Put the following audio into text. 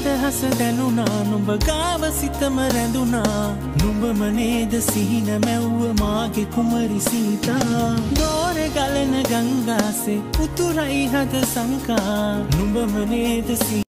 අදහස දැනුනා නුඹ ගාව සිතම රැඳුනා නුඹම නේද සිහින මැව්ව මාගේ කුමරි සීතා. දෝර ගලන ගංගාසේ උතුරයි හද සංකා. නුඹම නේද සී